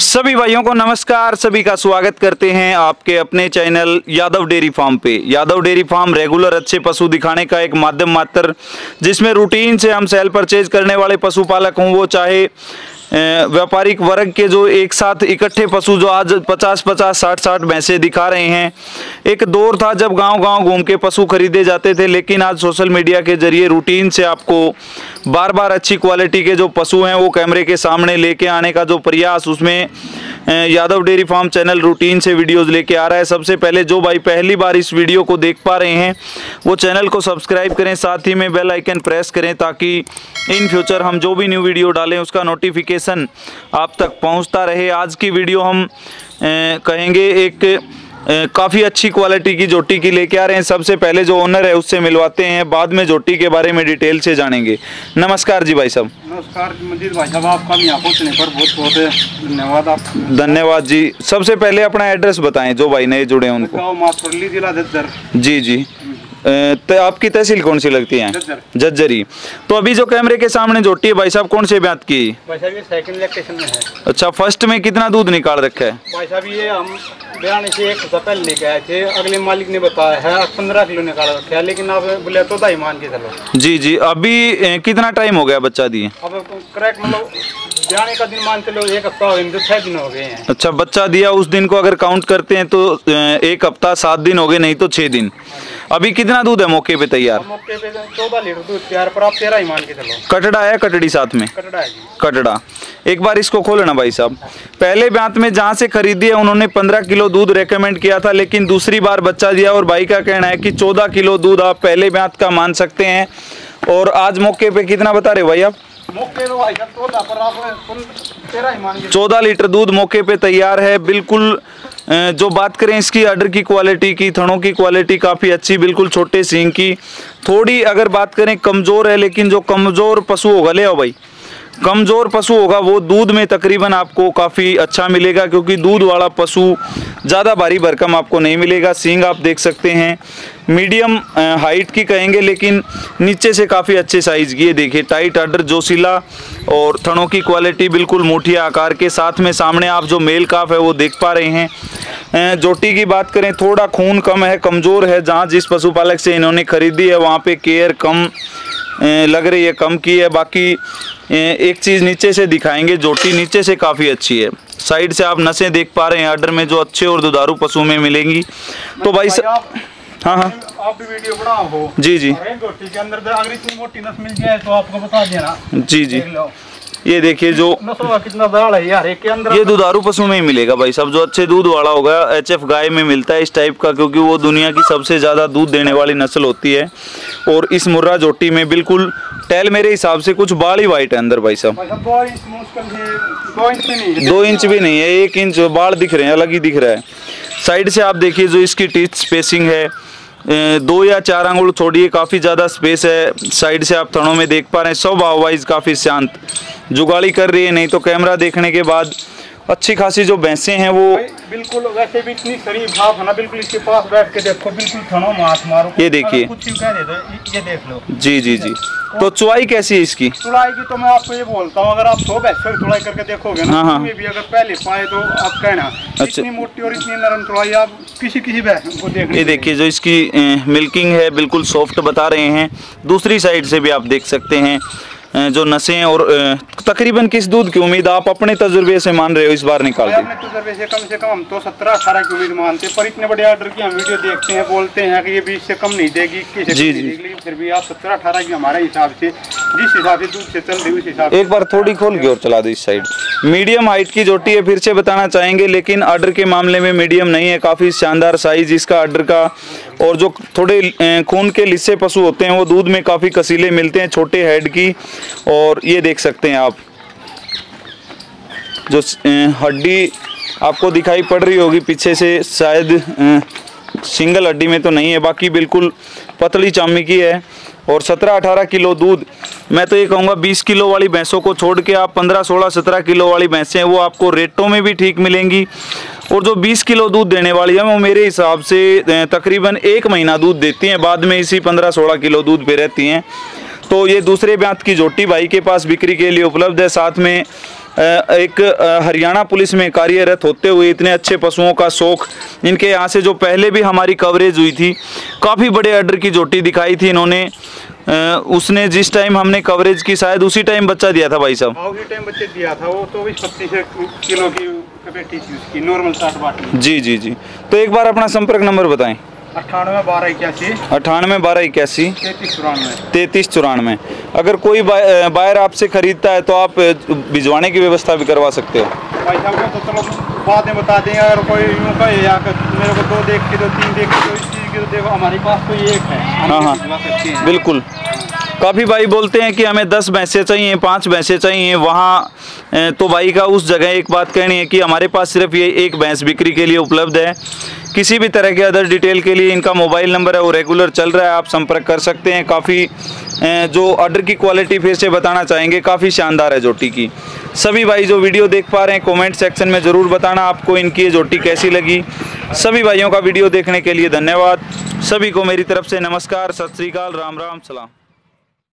सभी भाइयों को नमस्कार, सभी का स्वागत करते हैं आपके अपने चैनल यादव डेयरी फार्म पे। यादव डेयरी फार्म रेगुलर अच्छे पशु दिखाने का एक माध्यम मात्र, जिसमें रूटीन से हम सेल परचेज करने वाले पशुपालक हों, वो चाहे व्यापारिक वर्ग के जो एक साथ इकट्ठे पशु जो आज 50 50 साठ साठ भैंसे दिखा रहे हैं। एक दौर था जब गाँव गाँव घूम के पशु खरीदे जाते थे, लेकिन आज सोशल मीडिया के ज़रिए रूटीन से आपको बार बार अच्छी क्वालिटी के जो पशु हैं, वो कैमरे के सामने लेके आने का जो प्रयास, उसमें Yadav dairy farm channel routine से वीडियोस लेके आ रहा है। सबसे पहले जो भाई पहली बार इस वीडियो को देख पा रहे हैं, वो चैनल को सब्सक्राइब करें, साथ ही में बेल आइकन प्रेस करें, ताकि इन फ्यूचर हम जो भी न्यू वीडियो डालें, उसका नोटिफिकेशन आप तक पहुँचता रहे। आज की वीडियो हम कहेंगे एक काफ़ी अच्छी क्वालिटी की जोटी की लेके आ रहे हैं। सबसे पहले जो ओनर है उससे मिलवाते हैं। बाद में जोटी के बारे में डिटेल से जानेंगे। नमस्कार जी भाई साहब। नमस्कार मजीद भाई साहब आपका भी यहाँ पहुँचने पर बहुत बहुत धन्यवाद आप। धन्यवाद जी। सबसे पहले अपना एड्रेस बताएँ जो भाई नए जुड़े हैं उनको। जिला जी जी। तो आपकी तहसील कौन सी लगती है? जज्जर। तो अभी जो कैमरे के सामने जोटी है भाई साहब कौन से ब्यात की? भाई साहब ये सेकंड इलेक्ट्रेशन में है। अच्छा फ़र्स्ट में कितना दूध निकाल रखा है? भाई साहब ये हम बयाने से एक हफ़्ता पहले लेके आए थे। अगले मालिक ने बताया है पंद्रह किलो निकाल रखे है लेकिन आप बोले तो मान के चलो। जी जी। अभी कितना टाइम हो गया बच्चा दिए अब करेक्ट मतलब का दिन मान चलो एक हफ़्ता हो गया छह दिन हो गए हैं। अच्छा बच्चा दिया उस दिन को अगर काउंट करते हैं तो एक हफ़्ता सात दिन हो गए नहीं तो छः दिन। अभी कितना दूध है मौके पे तैयार? मौके पे चौदह लीटर दूध तैयार पर आप तेरह ही मान के चलो। कटड़ा है कटड़ी साथ में? कटड़ा है कटड़ा। एक बार इसको खोलना भाई साहब। पहले ब्यात में जहाँ से खरीदी है उन्होंने पंद्रह किलो दूध रेकमेंड किया था लेकिन दूसरी बार बच्चा दिया और भाई का कहना है कि चौदह किलो दूध आप पहले ब्यात का मान सकते हैं। और आज मौके पे कितना बता रहे भाई आप? चौदह लीटर दूध मौके पे तैयार है। बिल्कुल जो बात करें इसकी अडर की क्वालिटी की, थनों की क्वालिटी काफ़ी अच्छी, बिल्कुल छोटे सींग की। थोड़ी अगर बात करें, कमज़ोर है, लेकिन जो कमज़ोर पशु होगा, ले आओ भाई। कमज़ोर पशु होगा, वो दूध में तकरीबन आपको काफ़ी अच्छा मिलेगा, क्योंकि दूध वाला पशु ज़्यादा भारी भरकम आपको नहीं मिलेगा। सींग आप देख सकते हैं। मीडियम हाइट की कहेंगे, लेकिन नीचे से काफ़ी अच्छे साइज़ की। है देखिए, टाइट अडर जोशीला और थनों की क्वालिटी बिल्कुल मोटिया आकार के। साथ में सामने आप जो मेल काफ है, वो देख पा रहे हैं। जोटी की बात करें, थोड़ा खून कम है, कमज़ोर है, जहाँ जिस पशुपालक से इन्होंने खरीदी है, वहाँ पे केयर कम लग रही है कम की है। बाकी एक चीज़ नीचे से दिखाएँगे जोटी नीचे से काफ़ी अच्छी है। साइड से आप नसें देख पा रहे हैं आर्डर में जो अच्छे और दुधारू पशु में मिलेंगी। तो भाई सर हाँ हाँ। आप भी वीडियो बनाओ। हो जी। जी के अंदर तो अगर इतनी मोटी नस मिल जाए तो आपको बता देना। जी जी। ये देखिए जो कितना दाल है यार के अंदर ये दुधारू पशु में ही मिलेगा भाई। सब जो अच्छे दूध वाला होगा एच एफ़ गाय में मिलता है इस टाइप का क्योंकि वो दुनिया की सबसे ज़्यादा दूध देने वाली नस्ल होती है। और इस मुर्रा जोटी में बिल्कुल टैल मेरे हिसाब से कुछ बाल ही वाइट है अंदर भाई साहब। दो इंच भी नहीं है। एक इंच बाल दिख रहे हैं अलग ही दिख रहा है। साइड से आप देखिए जो इसकी टीथ स्पेसिंग है दो या चार आंगुल छोड़िए काफ़ी ज़्यादा स्पेस है। साइड से आप थनों में देख पा रहे हैं सब वाइज काफ़ी शांत। जुगाड़ी कर रही है नहीं तो कैमरा देखने के बाद अच्छी खासी जो भैंसें हैं वो बिल्कुल वैसे भी इतनी शरीफ भाव है ना बिल्कुल इसके पास बैठ के देखो बिल्कुल थनों मार मारो। ये देखिए। दे ये देख लो। जी जी जी। तो चुवाई कैसी है इसकी चुड़ाई की तो मैं आपको ये बोलता हूँ अगर आप सौ भैंसों की चुड़ाई करके देखोगे ना हाँ, हाँ। भी अगर पहले पाए तो आप कहना अच्छा। इतनी मोटी और इतनी नरम चुड़ाई आप किसी किसी भैंस को देख ये देखिए जो इसकी मिल्किंग है बिल्कुल सॉफ्ट बता रहे हैं दूसरी साइड से भी आप देख सकते हैं जो नसें और तकरीबन किस दूध की उम्मीद आप अपने तजुर्बे से मान रहे हो इस बार निकाल अपने तजर्बे से कम से कम हम तो सत्रह अठारह की उम्मीद मानते हैं पर इतने बड़े ऑर्डर की हम वीडियो देखते हैं बोलते हैं कि ये बीस से कम नहीं देगी जी, जी। लेकिन फिर भी आप सत्रह अठारह की हमारे हिसाब से जिस हिसाब से दूध से चल रही उस हिसाब एक बार थोड़ी खोल के और चला दो इस साइड मीडियम हाइट की जोटी है फिर से बताना चाहेंगे लेकिन आर्डर के मामले में मीडियम नहीं है काफ़ी शानदार साइज़ इसका आर्डर का। और जो थोड़े खून के लिस्से पशु होते हैं, वो दूध में काफ़ी कसीले मिलते हैं, छोटे हेड की, और ये देख सकते हैं आप। जो हड्डी आपको दिखाई पड़ रही होगी पीछे से, शायद सिंगल हड्डी में तो नहीं है, बाकी बिल्कुल पतली चामी की है। और 17-18 किलो दूध, मैं तो ये कहूँगा 20 किलो वाली भैंसों को छोड़ के आप 15 16 17 किलो वाली भैंसें, वो आपको रेटों में भी ठीक मिलेंगी। और जो 20 किलो दूध देने वाली है, वो मेरे हिसाब से तकरीबन एक महीना दूध देती हैं। बाद में इसी 15 16 किलो दूध पे रहती हैं। तो ये दूसरे ब्यात की जोटी भाई के पास बिक्री के लिए उपलब्ध है। साथ में एक हरियाणा पुलिस में कार्यरत होते हुए इतने अच्छे पशुओं का शौक, इनके यहाँ से जो पहले भी हमारी कवरेज हुई थी, काफ़ी बड़े ऑर्डर की जोटी दिखाई थी इन्होंने। उसने जिस टाइम हमने कवरेज की शायद उसी टाइम बच्चा दिया था भाई साहब। उसी टाइम बच्चे दिया था वो तो पच्चीस किलो की कैपेसिटी थी उसकी नॉर्मल साठ बाट जी जी जी। तो एक बार अपना संपर्क नंबर बताएँ। अट्ठानवे बारह इक्यासी। अठानवे बारह इक्यासी। तैंतीस चौरानवे। तैतीस चौरानवे। अगर कोई बायर आपसे खरीदता है तो आप भिजवाने की व्यवस्था भी करवा सकते हो। भाई साहब तो चलो बाद में बता देंगे अगर कोई यूँ मेरे को दो देख के दो तीन देख के दो तो देखो हमारे पास तो एक है। हाँ, हैं। बिल्कुल। काफ़ी भाई बोलते हैं कि हमें दस भैंसें चाहिए पाँच भैंसें चाहिए वहाँ तो भाई का उस जगह एक बात कहनी है कि हमारे पास सिर्फ़ ये एक भैंस बिक्री के लिए उपलब्ध है। किसी भी तरह के अदर डिटेल के लिए इनका मोबाइल नंबर है, वो रेगुलर चल रहा है, आप संपर्क कर सकते हैं। काफ़ी जो ऑर्डर की क्वालिटी फिर से बताना चाहेंगे, काफ़ी शानदार है जोटी की। सभी भाई जो वीडियो देख पा रहे हैं कमेंट सेक्शन में ज़रूर बताना आपको इनकी ये जोटी कैसी लगी। सभी भाइयों का वीडियो देखने के लिए धन्यवाद। सभी को मेरी तरफ़ से नमस्कार, सत श्रीकाल राम राम, सलाम।